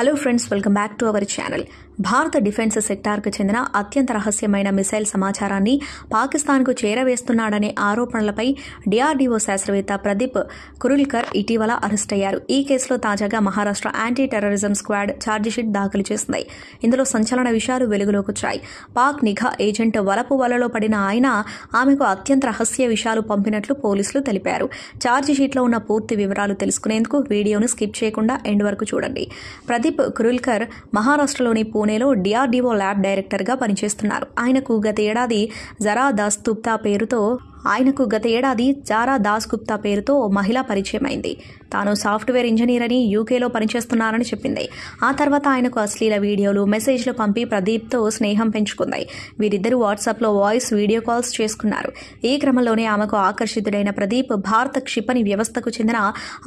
hello friends welcome back to our channel. భారత defence సెక్టార్కు చెందిన అత్యంత రహస్యమైన మిసైల్ సమాచారాన్ని పాకిస్తాన్కు చేరవేస్తున్నాడనే ఆరోపణలపై డిఆర్డీఓ శాస్త్రవేత్త ప్రదీప్ కురుల్కర్ ఇటీవల అరెస్ట్ అయ్యారు. ఈ కేసులో తాజాగా Maharashtra anti terrorism squad chargesheet దాఖలు చేసింది. ఇందులో సంచలన విషయాలు వెలుగులోకి వచ్చాయి. పాక్ నిఘా ఏజెంట్ వలపు వలలో పడిన ఆయన ఆమెకు అత్యంత రహస్య విషయాలు పంపినట్లు పోలీసులు తెలిపారు. ఛార్జిషీట్లో ఉన్న పూర్తి వివరాలు తెలుసుకునేందుకు వీడియోను స్కిప్ చేయకుండా ఎండ్ వరకు చూడండి. ప్రదీప్ కురుల్కర్ మహారాష్ట్రలోని పూణేలో డిఆర్డీఓ ల్యాబ్ డైరెక్టర్గా పనిచేస్తున్నారు. ఆయనకు గత ఏడాది జరా దాస్ తుప్తా పేరుతో ఆయనకు గత ఏడాది జారా దాస్ గుప్తా పేరుతో ఓ మహిళ పరిచయం అయింది తాను సాఫ్ట్వేర్ ఇంజనీర్ అని యూకేలో పనిచేస్తున్నారని చెప్పింది. ఆ తర్వాత ఆయనకు అశ్లీల వీడియోలు మెసేజ్లు పంపి ప్రదీప్తో స్నేహం పెంచుకుంది. వీరిద్దరూ వాట్సాప్లో వాయిస్ వీడియో కాల్స్ చేసుకున్నారు. ఈ క్రమంలోనే ఆమెకు ఆకర్షితుడైన ప్రదీప్ భారత క్షిపణి వ్యవస్థకు చెందిన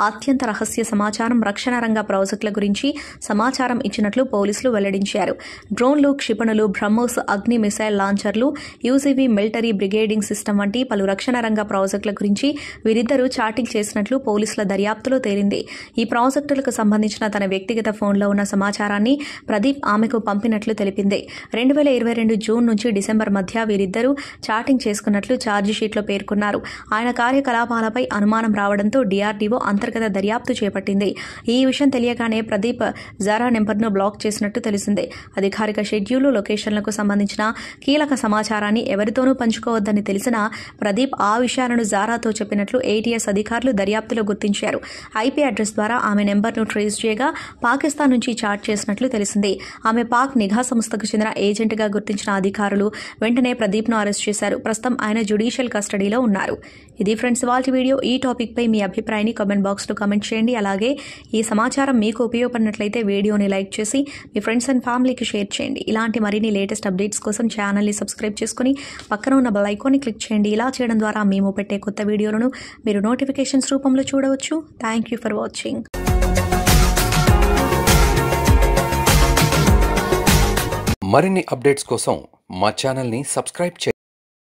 అత్యంత రహస్య సమాచారం రక్షణ రంగ ప్రాజెక్టుల గురించి సమాచారం ఇచ్చినట్లు పోలీసులు వెల్లడించారు. డ్రోన్లు క్షిపణులు బ్రహ్మోస్ అగ్ని మిసైల్ లాంచర్లు యూజీవీ మిలిటరీ బ్రిగేడింగ్ సిస్టమ్ వంటి పలు రక్షణ రంగ ప్రాజెక్టుల గురించి వీరిద్దరూ చాటింగ్ చేసినట్లు పోలీసుల దర్యాప్తులో తేలింది. ఈ ప్రాజెక్టులకు సంబంధించిన తన వ్యక్తిగత ఫోన్లో ఉన్న సమాచారాన్ని ప్రదీప్ ఆమెకు పంపినట్లు తెలిపింది. రెండు వేల ఇరవై రెండు జూన్ నుంచి డిసెంబర్ మధ్య వీరిద్దరూ చాటింగ్ చేసుకున్నట్లు ఛార్జిషీట్లో పేర్కొన్నారు. ఆయన కార్యకలాపాలపై అనుమానం రావడంతో డిఆర్డీఓ అంతర్గత దర్యాప్తు చేపట్టింది. ఈ విషయం తెలియగానే ప్రదీప్ జారా నెంబర్ను బ్లాక్ చేసినట్టు తెలిసింది. అధికారిక షెడ్యూల్ లొకేషన్లకు సంబంధించిన కీలక సమాచారాన్ని ఎవరితోనూ పంచుకోవద్దని తెలిసినా ప్రదీప్ ఆ విషయాలను జారాతో చెప్పినట్లు ఏటీఎస్ అధికారులు దర్యాప్తులో గుర్తించారు. ఐపీ అడ్రస్ ద్వారా ఆమె నెంబర్ను ట్రేస్ చేయగా పాకిస్తాన్ నుంచి చాట్ చేసినట్లు తెలిసింది. ఆమె పాక్ నిఘా సంస్థకు చెందిన ఏజెంట్గా గుర్తించిన అధికారులు వెంటనే ప్రదీప్ను అరెస్ట్ చేశారు. ప్రస్తుతం ఆయన జ్యుడిషియల్ కస్టడీలో ఉన్నారు. ఇది ఫ్రెండ్స్ వాళ్ళ వీడియో. ఈ టాపిక్పై మీ అభిప్రాయాన్ని కామెంట్ బాక్స్లో కామెంట్ చేయండి. అలాగే ఈ సమాచారం మీకు ఉపయోగపడినట్లయితే వీడియోని లైక్ చేసి మీ ఫ్రెండ్స్ అండ్ ఫ్యామిలీకి షేర్ చేయండి. ఇలాంటి మరిన్ని లేటెస్ట్ అప్డేట్స్ కోసం ఛానల్ని సబ్స్క్రైబ్ చేసుకుని పక్కన ఉన్న బెల్ ఐకాన్ని క్లిక్ చేయండి. ఇలా చేయడం ద్వారా మేము పెట్టే కొత్త వీడియోలను మీరు నోటిఫికేషన్స్ రూపంలో చూడవచ్చు. థ్యాంక్ యూ ఫర్ వాచింగ్ మరిన్ని అప్డేట్స్ కోసం మా ఛానల్ని సబ్స్క్రైబ్ చేయండి.